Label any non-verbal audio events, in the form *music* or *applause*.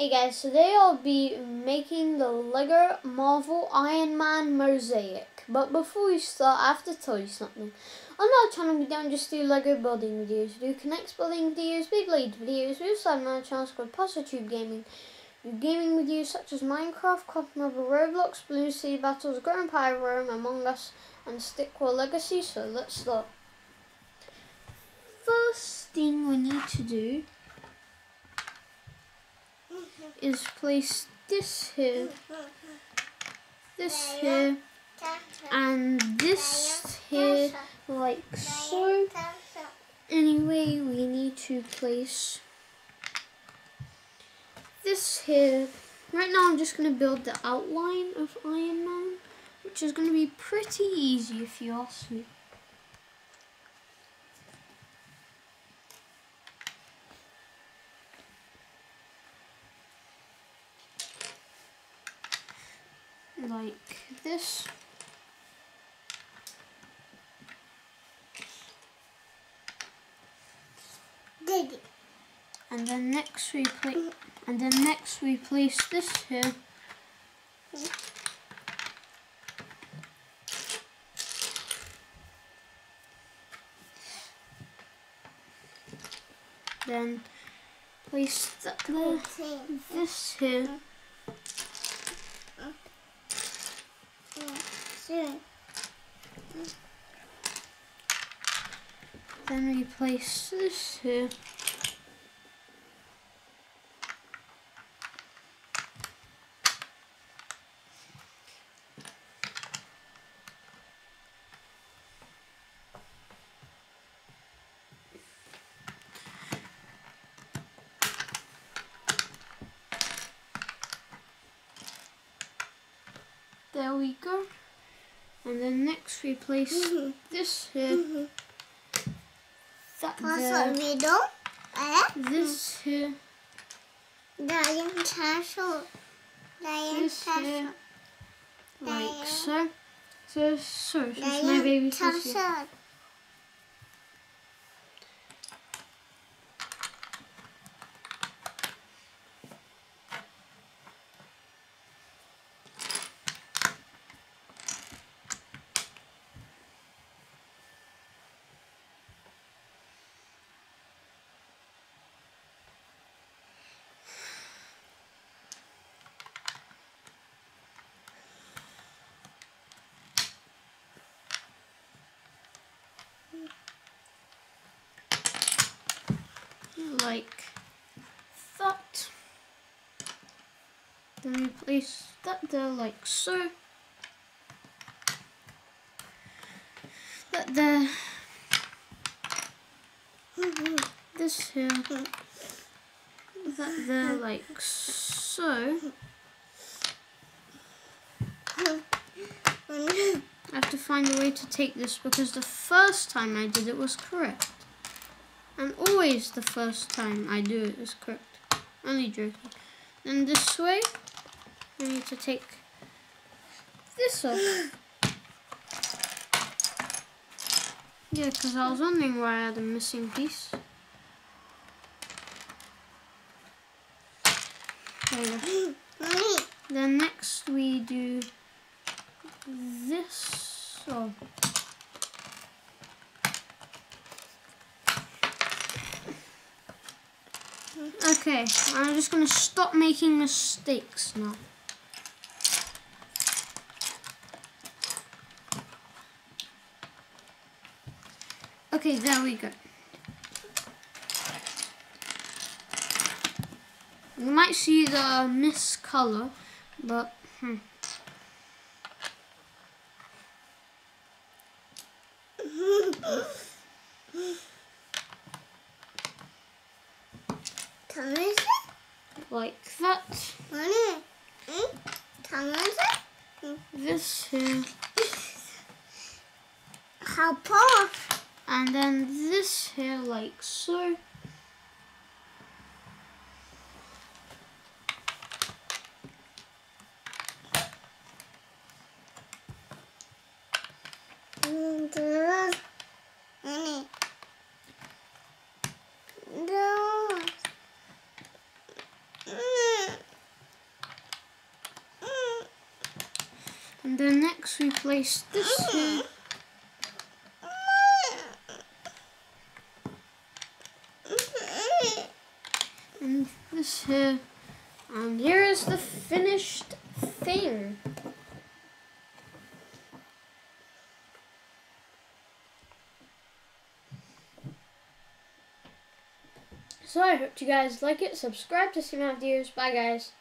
Hey guys, today I'll be making the LEGO Marvel Iron Man mosaic. But before we start, I have to tell you something. On our channel, we don't just do LEGO building videos. We do K'NEX building videos, Big Lead videos. We also have another channel called Parsatube Gaming. We do gaming videos such as Minecraft, Craft Marvel, Roblox, Bloons TD Battles, Grand Pyro, Among Us, and Stick War Legacy. So let's start. First thing we need to do is place this here, this here, and this here, like so. Anyway, we need to place this here. Right now I'm just going to build the outline of Iron Man, which is going to be pretty easy if you ask me. Like this. Dig it. And then next we place, and then next we place this here. Then place that there, this here. Soon. Then we place this here. There we go. And then next we place Mhm. this here. That Pause there. the video. Eh? This here. Lion castle. Lion This here. castle. Like There. so. So, so, since my baby castle. Like that. Then we place that there like so. That there. *laughs* This here. That there like so. *laughs* I have to find a way to take this because the first time I did it was correct. And always the first time I do it is correct. Only joking. Then this way, I need to take this off. *gasps* Yeah, because I was wondering why I had a missing piece. *gasps* There. Then next we do this. Oh. Okay, I'm just gonna stop making mistakes now. Okay, there we go. You might see the mist color, but hmm. *laughs* Come is it? Like that. Hmm? Come is it? This here, How poor? and then this here, like so. Mommy. No. Mm. Then next we place this here. And this here. And here is the finished thing. So I hope you guys like it. Subscribe to see more videos. Bye guys.